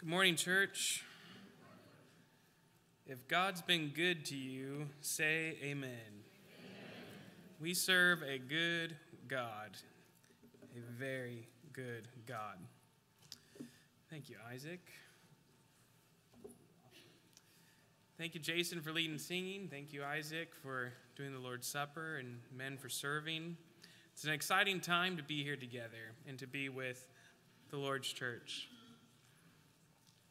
Good morning, church. If God's been good to you, say amen. amen. We serve a good God, a very good God. Thank you, Isaac. Thank you, Jason, for leading singing. Thank you, Isaac, for doing the Lord's Supper, and men for serving. It's an exciting time to be here together and to be with the Lord's church.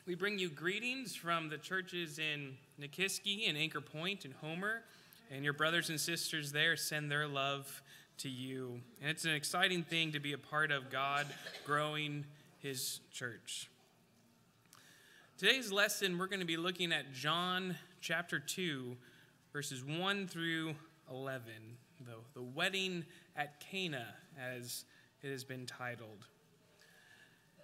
We bring you greetings from the churches in Nikiski and Anchor Point and Homer, and your brothers and sisters there send their love to you. And it's an exciting thing to be a part of God growing his church. Today's lesson, we're going to be looking at John chapter 2, verses 1 through 11, the, the wedding at Cana, as it has been titled.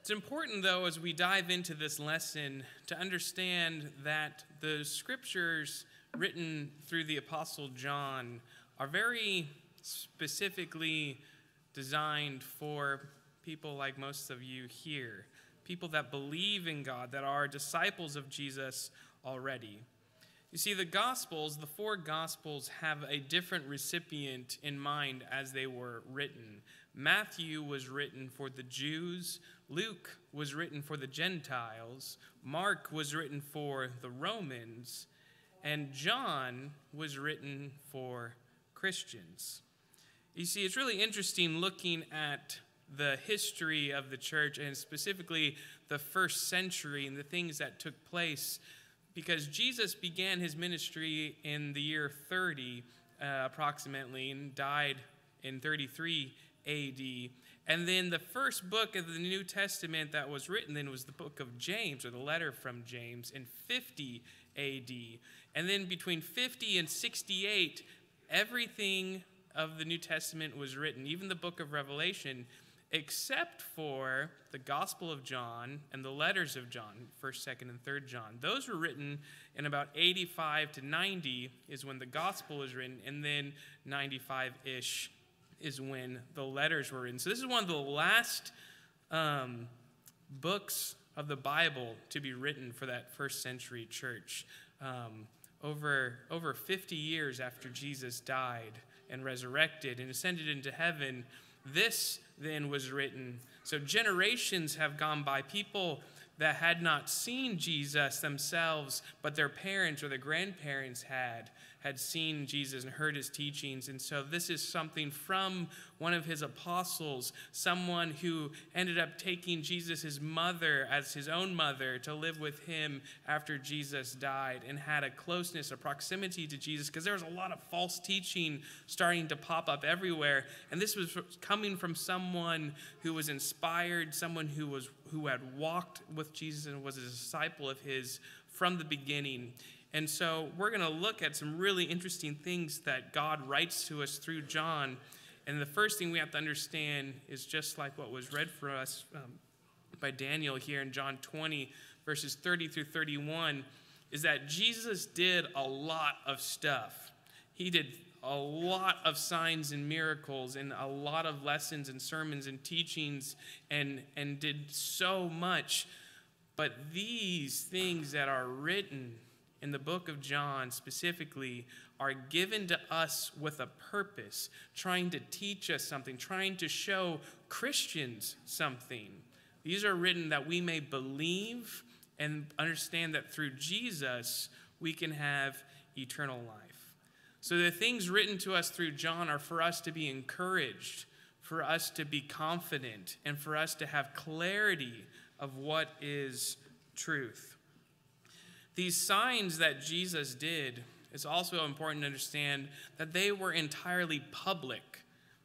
It's important, though, as we dive into this lesson, to understand that the scriptures written through the Apostle John are very specifically designed for people like most of you here, people that believe in God, that are disciples of Jesus already. You see, the Gospels, the four Gospels, have a different recipient in mind as they were written. Matthew was written for the Jews, Luke was written for the Gentiles, Mark was written for the Romans, and John was written for Christians. You see, it's really interesting looking at the history of the church and specifically the first century and the things that took place because Jesus began his ministry in the year 30 uh, approximately and died in 33 AD. And then the first book of the New Testament that was written then was the book of James, or the letter from James, in 50 AD. And then between 50 and 68, everything of the New Testament was written, even the book of Revelation, except for the Gospel of John and the letters of John, 1st, 2nd, and 3rd John. Those were written in about 85 to 90 is when the Gospel was written, and then 95 ish is when the letters were written. So this is one of the last um, books of the Bible to be written for that first century church. Um, over, over 50 years after Jesus died and resurrected and ascended into heaven, this then was written. So generations have gone by. People that had not seen Jesus themselves, but their parents or their grandparents had had seen Jesus and heard his teachings. And so this is something from one of his apostles, someone who ended up taking Jesus' mother as his own mother to live with him after Jesus died and had a closeness, a proximity to Jesus because there was a lot of false teaching starting to pop up everywhere. And this was coming from someone who was inspired, someone who was who had walked with Jesus and was a disciple of his from the beginning. And so we're going to look at some really interesting things that God writes to us through John. And the first thing we have to understand is just like what was read for us um, by Daniel here in John 20, verses 30 through 31, is that Jesus did a lot of stuff. He did a lot of signs and miracles and a lot of lessons and sermons and teachings and, and did so much. But these things that are written in the book of John specifically are given to us with a purpose, trying to teach us something, trying to show Christians something. These are written that we may believe and understand that through Jesus we can have eternal life. So the things written to us through John are for us to be encouraged, for us to be confident, and for us to have clarity of what is truth. These signs that Jesus did, it's also important to understand that they were entirely public.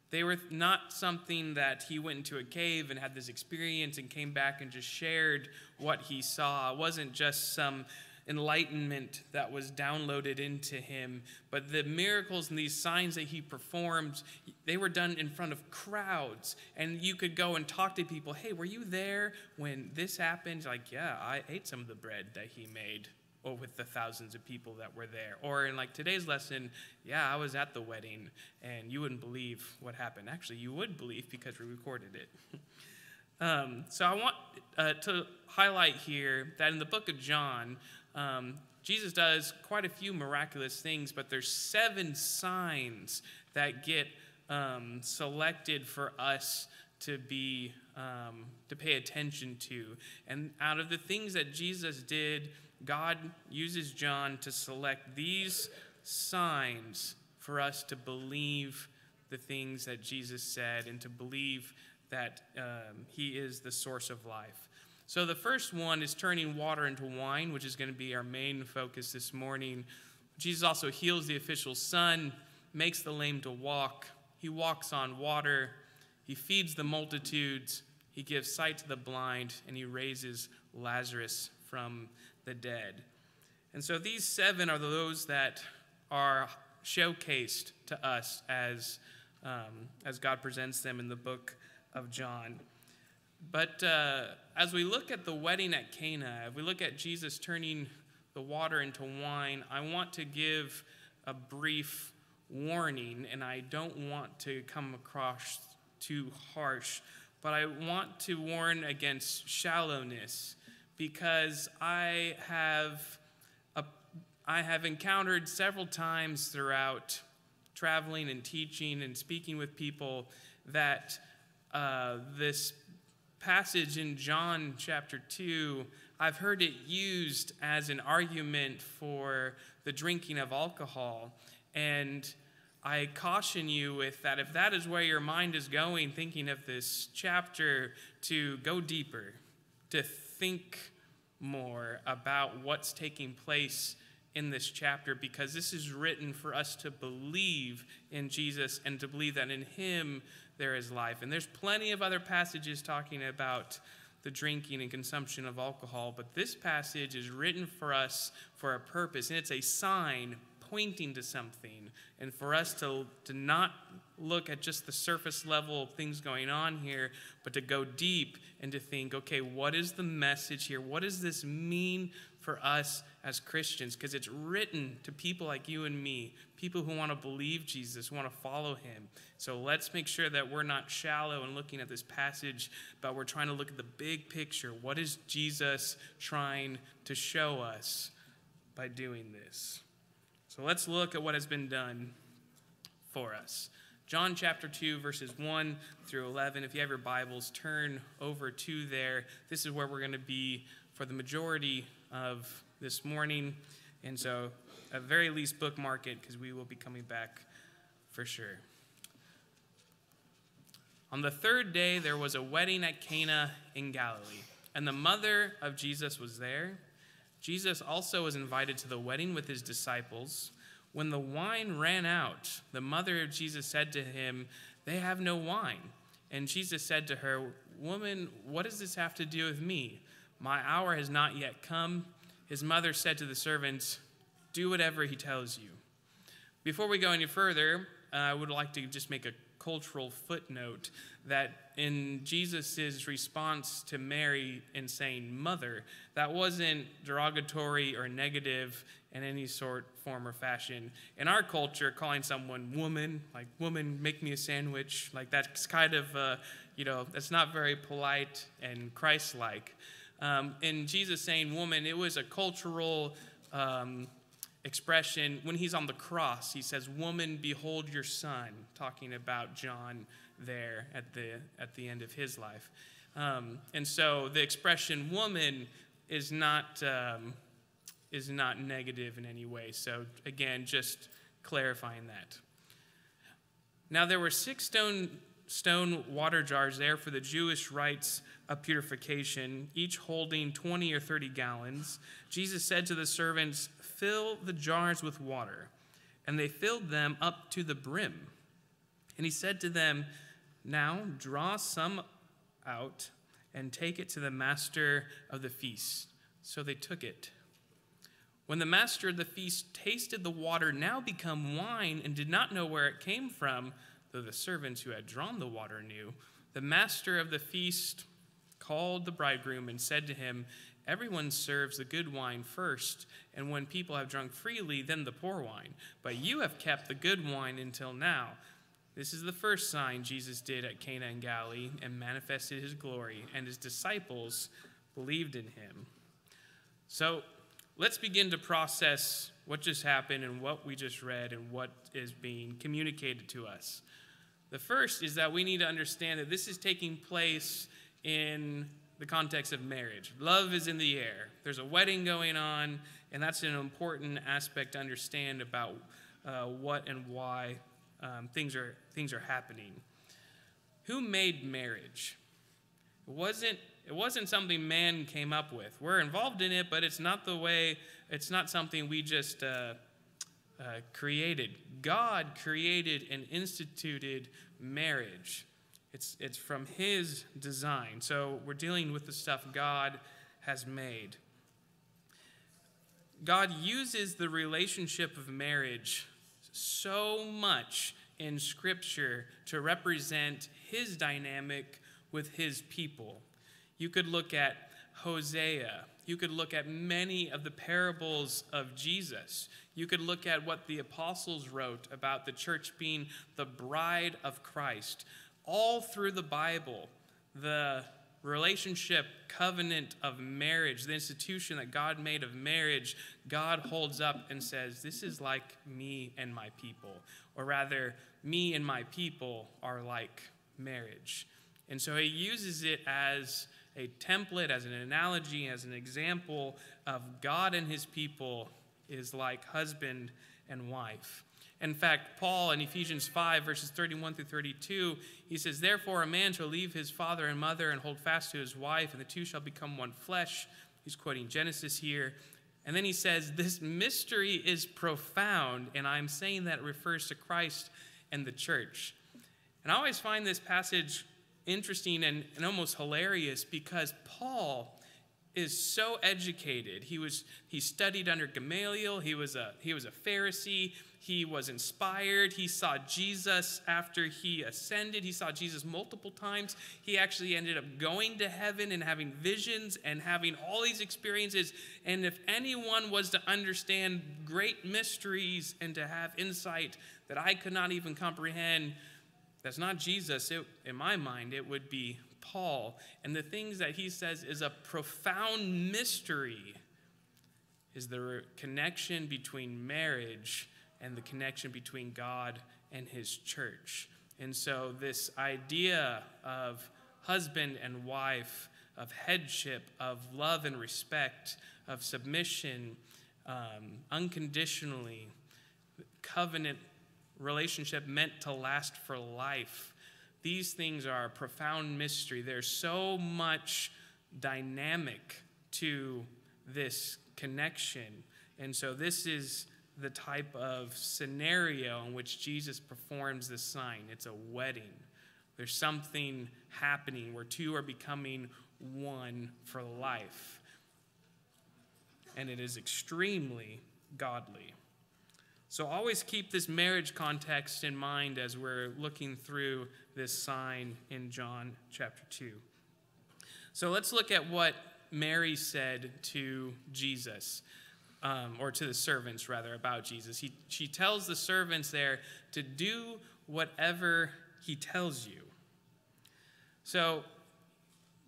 They were not something that he went into a cave and had this experience and came back and just shared what he saw. It wasn't just some enlightenment that was downloaded into him, but the miracles and these signs that he performed, they were done in front of crowds. And you could go and talk to people, hey, were you there when this happened? Like, yeah, I ate some of the bread that he made or with the thousands of people that were there. Or in like today's lesson, yeah, I was at the wedding and you wouldn't believe what happened. Actually, you would believe because we recorded it. Um, so I want uh, to highlight here that in the book of John, um, Jesus does quite a few miraculous things, but there's seven signs that get um, selected for us to be um, to pay attention to. And out of the things that Jesus did, God uses John to select these signs for us to believe the things that Jesus said and to believe that um, He is the source of life. So the first one is turning water into wine, which is going to be our main focus this morning. Jesus also heals the official's son, makes the lame to walk. He walks on water. He feeds the multitudes. He gives sight to the blind, and he raises Lazarus from the dead. And so these seven are those that are showcased to us as, um, as God presents them in the book of John. But uh, as we look at the wedding at Cana, if we look at Jesus turning the water into wine, I want to give a brief warning, and I don't want to come across too harsh, but I want to warn against shallowness because I have, a, I have encountered several times throughout traveling and teaching and speaking with people that uh, this passage in John chapter 2, I've heard it used as an argument for the drinking of alcohol. And I caution you with that if that is where your mind is going, thinking of this chapter, to go deeper, to think more about what's taking place in this chapter, because this is written for us to believe in Jesus and to believe that in Him there is life. And there's plenty of other passages talking about the drinking and consumption of alcohol, but this passage is written for us for a purpose, and it's a sign pointing to something. And for us to, to not look at just the surface level of things going on here, but to go deep and to think, okay, what is the message here? What does this mean for us as Christians? Because it's written to people like you and me, people who want to believe Jesus, want to follow him. So let's make sure that we're not shallow and looking at this passage, but we're trying to look at the big picture. What is Jesus trying to show us by doing this? So let's look at what has been done for us. John chapter 2, verses 1 through 11. If you have your Bibles, turn over to there. This is where we're going to be for the majority of this morning. And so, at very least, bookmark it because we will be coming back for sure. On the third day, there was a wedding at Cana in Galilee, and the mother of Jesus was there. Jesus also was invited to the wedding with his disciples. When the wine ran out, the mother of Jesus said to him, They have no wine. And Jesus said to her, Woman, what does this have to do with me? My hour has not yet come. His mother said to the servants, Do whatever he tells you. Before we go any further, uh, I would like to just make a cultural footnote that in Jesus' response to Mary in saying mother, that wasn't derogatory or negative in any sort, form, or fashion. In our culture, calling someone woman, like woman, make me a sandwich, like that's kind of, uh, you know, that's not very polite and Christ like. Um, in Jesus saying woman, it was a cultural um, expression. When he's on the cross, he says, Woman, behold your son, talking about John there at the, at the end of his life. Um, and so the expression woman is not, um, is not negative in any way. So, again, just clarifying that. Now, there were six stone, stone water jars there for the Jewish rites of purification, each holding 20 or 30 gallons. Jesus said to the servants, Fill the jars with water. And they filled them up to the brim. And he said to them, Now draw some out and take it to the master of the feast. So they took it. When the master of the feast tasted the water now become wine and did not know where it came from, though the servants who had drawn the water knew, the master of the feast called the bridegroom and said to him, Everyone serves the good wine first, and when people have drunk freely, then the poor wine. But you have kept the good wine until now. This is the first sign Jesus did at Cana in Galilee and manifested his glory, and his disciples believed in him. So let's begin to process what just happened and what we just read and what is being communicated to us. The first is that we need to understand that this is taking place in the context of marriage. Love is in the air. There's a wedding going on, and that's an important aspect to understand about uh, what and why um, things are things are happening. Who made marriage? It wasn't it wasn't something man came up with. We're involved in it, but it's not the way. It's not something we just uh, uh, created. God created and instituted marriage. It's, it's from His design. So we're dealing with the stuff God has made. God uses the relationship of marriage so much in Scripture to represent His dynamic with His people. You could look at Hosea. You could look at many of the parables of Jesus. You could look at what the apostles wrote about the church being the bride of Christ all through the Bible, the relationship, covenant of marriage, the institution that God made of marriage, God holds up and says, This is like me and my people. Or rather, me and my people are like marriage. And so he uses it as a template, as an analogy, as an example of God and his people is like husband and wife. In fact, Paul in Ephesians 5, verses 31 through 32, he says, Therefore, a man shall leave his father and mother and hold fast to his wife, and the two shall become one flesh. He's quoting Genesis here. And then he says, This mystery is profound, and I'm saying that refers to Christ and the church. And I always find this passage interesting and, and almost hilarious because Paul is so educated. He was he studied under Gamaliel. He was a he was a Pharisee. He was inspired. He saw Jesus after he ascended. He saw Jesus multiple times. He actually ended up going to heaven and having visions and having all these experiences. And if anyone was to understand great mysteries and to have insight that I could not even comprehend, that's not Jesus. It, in my mind, it would be Paul. And the things that he says is a profound mystery is the connection between marriage and the connection between God and his church. And so, this idea of husband and wife, of headship, of love and respect, of submission, um, unconditionally, covenant relationship meant to last for life. These things are a profound mystery. There's so much dynamic to this connection. And so, this is the type of scenario in which Jesus performs this sign. It's a wedding. There's something happening where two are becoming one for life. And it is extremely godly. So always keep this marriage context in mind as we're looking through this sign in John chapter 2. So let's look at what Mary said to Jesus um, or to the servants rather, about Jesus. He, she tells the servants there to do whatever he tells you. So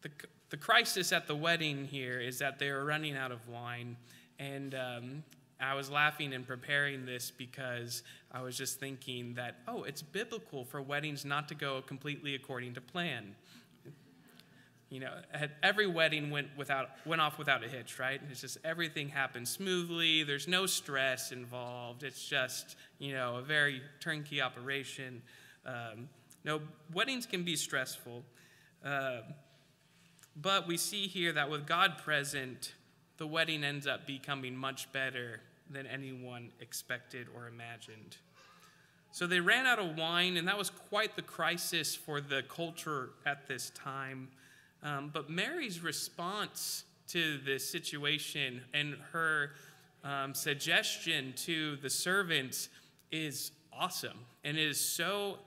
the, the crisis at the wedding here is that they are running out of wine. And um, I was laughing and preparing this because I was just thinking that, oh, it's biblical for weddings not to go completely according to plan you know, every wedding went without went off without a hitch, right? It's just everything happened smoothly. There's no stress involved. It's just you know a very turnkey operation. Um, no, weddings can be stressful, uh, but we see here that with God present, the wedding ends up becoming much better than anyone expected or imagined. So they ran out of wine, and that was quite the crisis for the culture at this time. Um, but Mary's response to this situation and her um, suggestion to the servants is awesome and is so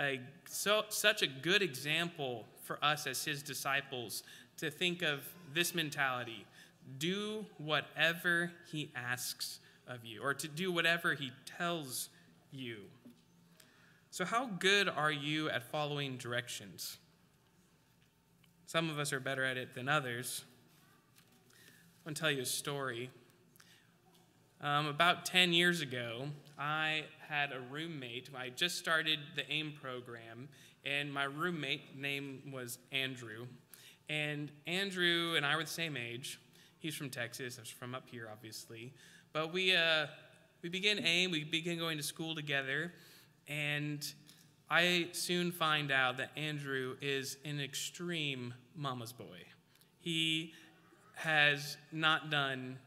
a so such a good example for us as his disciples to think of this mentality do whatever he asks of you or to do whatever he tells you So, how good are you at following directions? Some of us are better at it than others. I'm going to tell you a story. Um, about 10 years ago, I had a roommate. I just started the AIM program, and my roommate name was Andrew. And Andrew and I were the same age. He's from Texas. I was from up here, obviously. But we, uh, we began AIM. We began going to school together. And I soon find out that Andrew is an extreme mama's boy. He has not done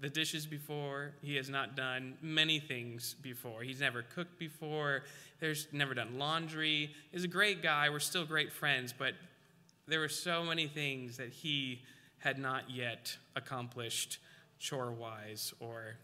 the dishes before. He has not done many things before. He's never cooked before. There's never done laundry. He's a great guy. We're still great friends, but there were so many things that he had not yet accomplished chore wise or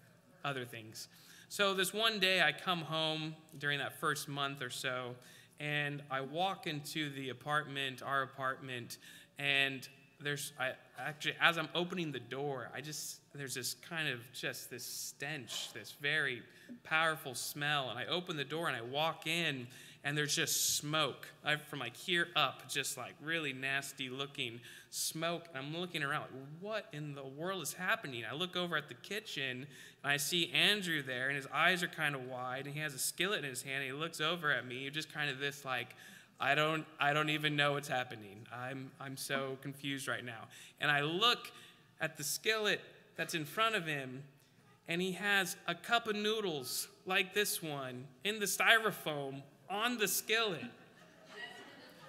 other things. So this one day I come home during that first month or so and I walk into the apartment, our apartment, and there's I actually as I'm opening the door, I just there's this kind of just this stench, this very powerful smell, and I open the door and I walk in, and there's just smoke I, from like here up, just like really nasty looking smoke. And I'm looking around, like, what in the world is happening? I look over at the kitchen and I see Andrew there, and his eyes are kind of wide, and he has a skillet in his hand. And he looks over at me, just kind of this like I don't, I don't even know what's happening. I'm, I'm so confused right now. And I look at the skillet that's in front of him, and he has a cup of noodles like this one in the styrofoam on the skillet,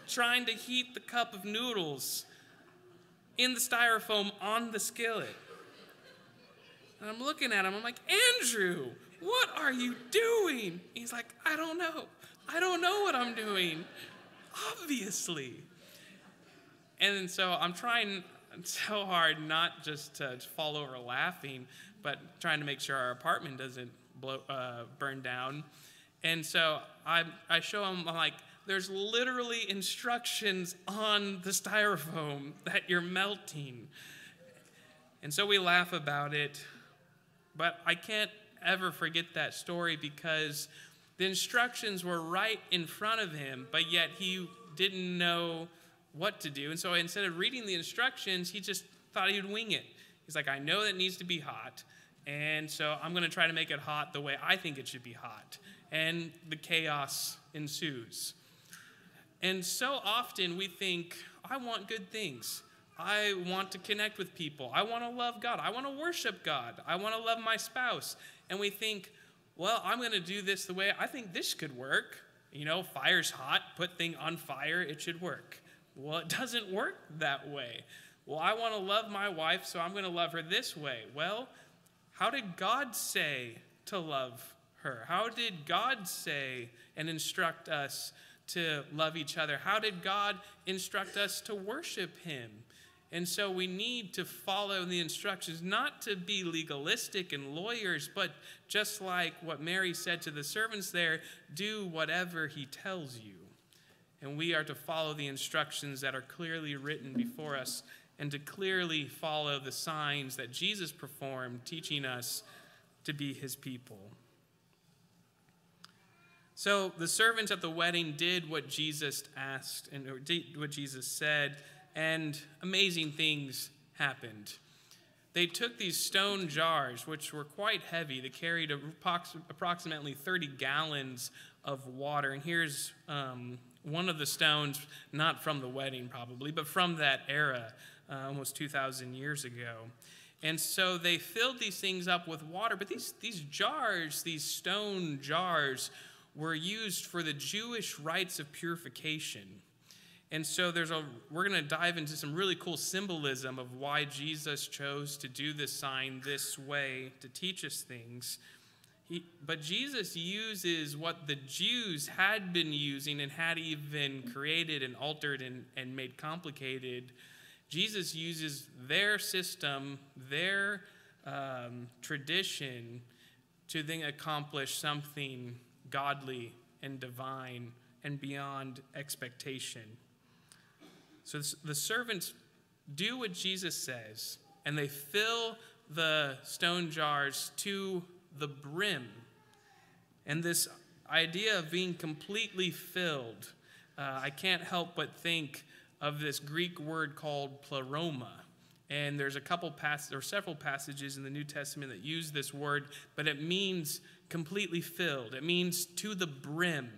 trying to heat the cup of noodles in the styrofoam on the skillet. And I'm looking at him, I'm like, Andrew, what are you doing? He's like, I don't know. I don't know what I'm doing obviously. And so I'm trying so hard not just to fall over laughing, but trying to make sure our apartment doesn't blow, uh, burn down. And so I, I show him, I'm like, there's literally instructions on the styrofoam that you're melting. And so we laugh about it, but I can't ever forget that story because the instructions were right in front of him, but yet he didn't know what to do. And so instead of reading the instructions, he just thought he would wing it. He's like, I know that needs to be hot, and so I'm going to try to make it hot the way I think it should be hot. And the chaos ensues. And so often we think, I want good things. I want to connect with people. I want to love God. I want to worship God. I want to love my spouse. And we think, well, I'm going to do this the way I think this could work. You know, fire's hot, put thing on fire, it should work. Well, it doesn't work that way. Well, I want to love my wife, so I'm going to love her this way. Well, how did God say to love her? How did God say and instruct us to love each other? How did God instruct us to worship Him? And so we need to follow the instructions, not to be legalistic and lawyers, but just like what Mary said to the servants there do whatever he tells you. And we are to follow the instructions that are clearly written before us and to clearly follow the signs that Jesus performed, teaching us to be his people. So the servants at the wedding did what Jesus asked and did what Jesus said and amazing things happened. They took these stone jars, which were quite heavy, they carried approximately 30 gallons of water. And here's um, one of the stones, not from the wedding probably, but from that era, uh, almost 2,000 years ago. And so they filled these things up with water, but these, these jars, these stone jars, were used for the Jewish rites of purification. And so there's a we're going to dive into some really cool symbolism of why Jesus chose to do this sign this way to teach us things. He, but Jesus uses what the Jews had been using and had even created and altered and, and made complicated. Jesus uses their system, their um, tradition, to then accomplish something godly and divine and beyond expectation. So the servants do what Jesus says, and they fill the stone jars to the brim. And this idea of being completely filled, uh, I can't help but think of this Greek word called pleroma. And there's a couple passages or several passages in the New Testament that use this word, but it means completely filled. It means to the brim.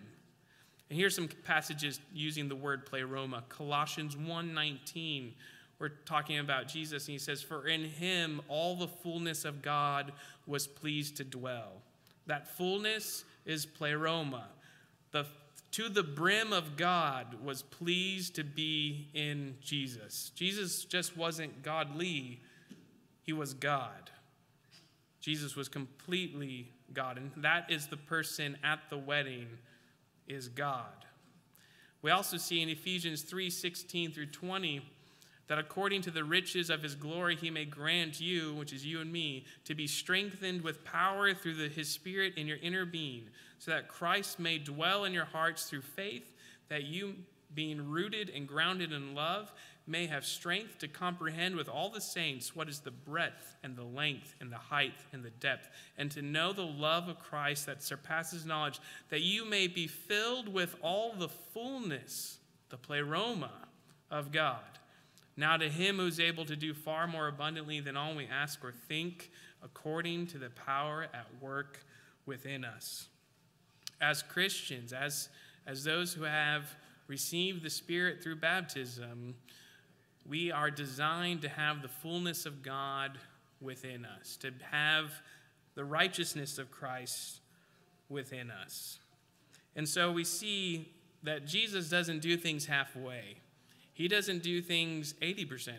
And here's some passages using the word pleroma. Colossians 1:19 we're talking about Jesus, and he says, For in him all the fullness of God was pleased to dwell. That fullness is pleroma. The to the brim of God was pleased to be in Jesus. Jesus just wasn't godly, he was God. Jesus was completely God, and that is the person at the wedding is God. We also see in Ephesians 3 16 through 20 that according to the riches of his glory he may grant you, which is you and me, to be strengthened with power through the, his Spirit in your inner being, so that Christ may dwell in your hearts through faith, that you, being rooted and grounded in love, may have strength to comprehend with all the saints what is the breadth and the length and the height and the depth, and to know the love of Christ that surpasses knowledge, that you may be filled with all the fullness, the pleroma of God. Now, to him who is able to do far more abundantly than all we ask or think, according to the power at work within us. As Christians, as, as those who have received the Spirit through baptism, we are designed to have the fullness of God within us, to have the righteousness of Christ within us. And so we see that Jesus doesn't do things halfway. He doesn't do things 80%.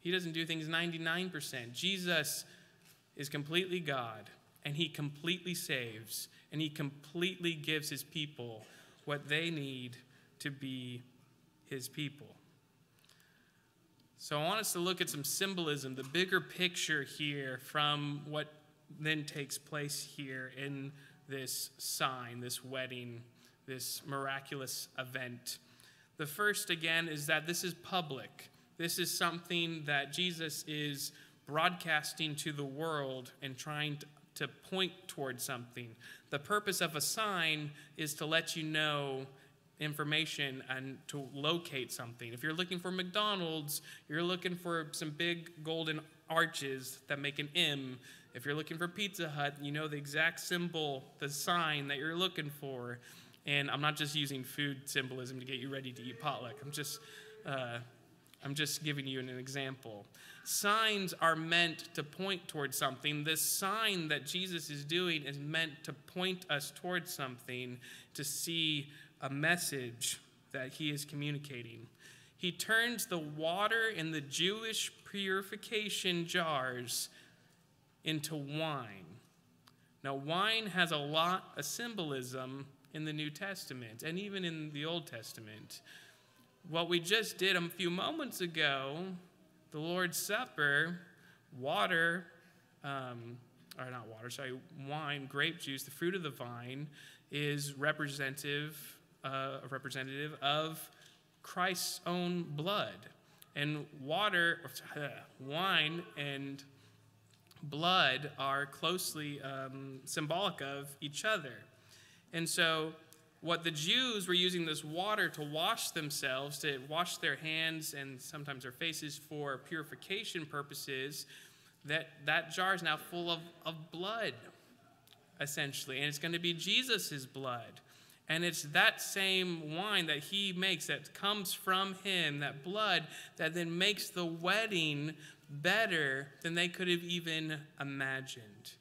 He doesn't do things 99%. Jesus is completely God, and He completely saves, and He completely gives His people what they need to be His people. So I want us to look at some symbolism, the bigger picture here from what then takes place here in this sign, this wedding, this miraculous event. The first, again, is that this is public. This is something that Jesus is broadcasting to the world and trying to, to point towards something. The purpose of a sign is to let you know information and to locate something. If you're looking for McDonald's, you're looking for some big golden arches that make an M. If you're looking for Pizza Hut, you know the exact symbol, the sign that you're looking for. And I'm not just using food symbolism to get you ready to eat potluck. I'm just, uh, I'm just giving you an example. Signs are meant to point towards something. This sign that Jesus is doing is meant to point us towards something, to see a message that he is communicating. He turns the water in the Jewish purification jars into wine. Now, wine has a lot of symbolism in the New Testament and even in the Old Testament. What we just did a few moments ago, the Lord's Supper, water, um, or not water, sorry, wine, grape juice, the fruit of the vine, is representative, uh, representative of Christ's own blood. And water, wine, and blood are closely um, symbolic of each other. And so, what the Jews were using this water to wash themselves, to wash their hands and sometimes their faces for purification purposes, that, that jar is now full of, of blood, essentially. And it's going to be Jesus' blood. And it's that same wine that he makes that comes from him, that blood, that then makes the wedding better than they could have even imagined.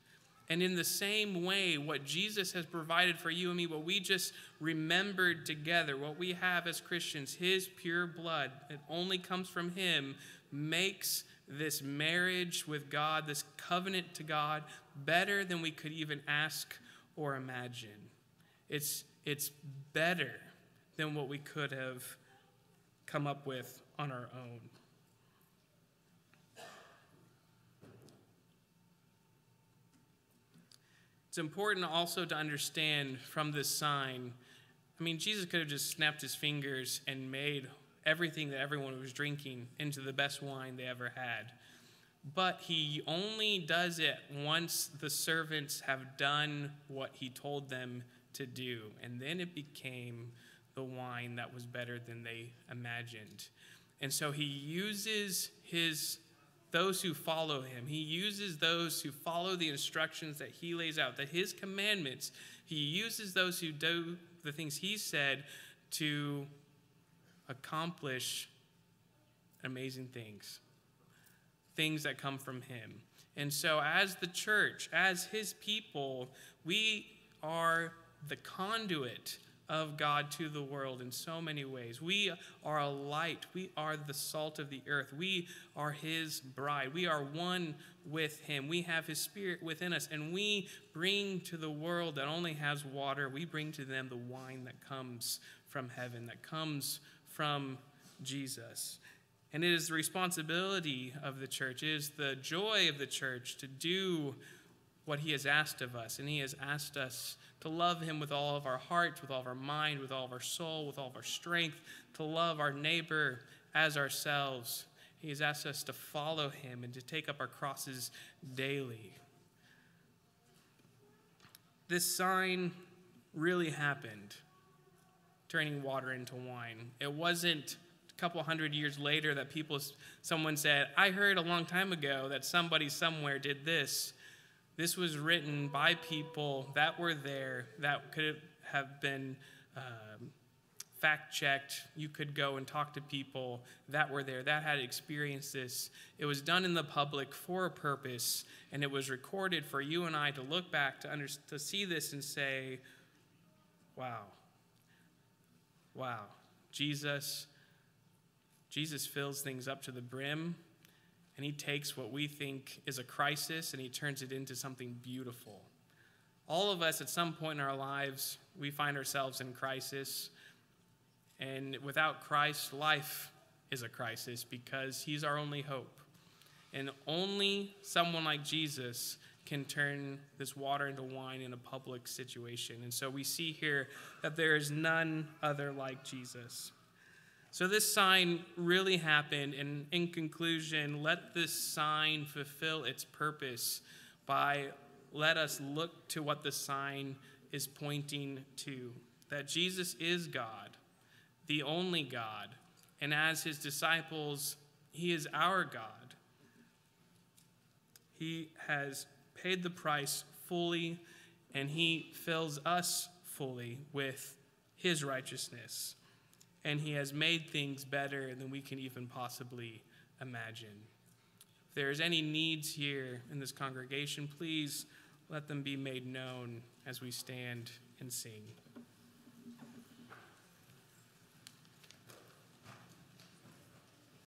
And in the same way, what Jesus has provided for you and me, what we just remembered together, what we have as Christians, His pure blood, it only comes from Him, makes this marriage with God, this covenant to God, better than we could even ask or imagine. It's, it's better than what we could have come up with on our own. It's important also to understand from this sign. I mean, Jesus could have just snapped his fingers and made everything that everyone was drinking into the best wine they ever had. But he only does it once the servants have done what he told them to do. And then it became the wine that was better than they imagined. And so he uses his those who follow him. He uses those who follow the instructions that he lays out, that his commandments, he uses those who do the things he said to accomplish amazing things, things that come from him. And so, as the church, as his people, we are the conduit of God to the world in so many ways. We are a light. We are the salt of the earth. We are His bride. We are one with Him. We have His Spirit within us, and we bring to the world that only has water, we bring to them the wine that comes from heaven, that comes from Jesus. And it is the responsibility of the church, it is the joy of the church to do what He has asked of us. And He has asked us to love Him with all of our heart, with all of our mind, with all of our soul, with all of our strength, to love our neighbor as ourselves. He has asked us to follow Him and to take up our crosses daily. This sign really happened, turning water into wine. It wasn't a couple hundred years later that people, someone said, I heard a long time ago that somebody somewhere did this. This was written by people that were there, that could have been um, fact checked. You could go and talk to people that were there, that had experienced this. It was done in the public for a purpose, and it was recorded for you and I to look back, to, under, to see this and say, wow, wow, Jesus. Jesus fills things up to the brim and he takes what we think is a crisis and he turns it into something beautiful. All of us, at some point in our lives, we find ourselves in crisis. And without Christ, life is a crisis because he's our only hope. And only someone like Jesus can turn this water into wine in a public situation. And so we see here that there is none other like Jesus. So this sign really happened, and in conclusion, let this sign fulfill its purpose by let us look to what the sign is pointing to that Jesus is God, the only God, and as his disciples, he is our God. He has paid the price fully, and he fills us fully with his righteousness and He has made things better than we can even possibly imagine. If there's any needs here in this congregation, please let them be made known as we stand and sing.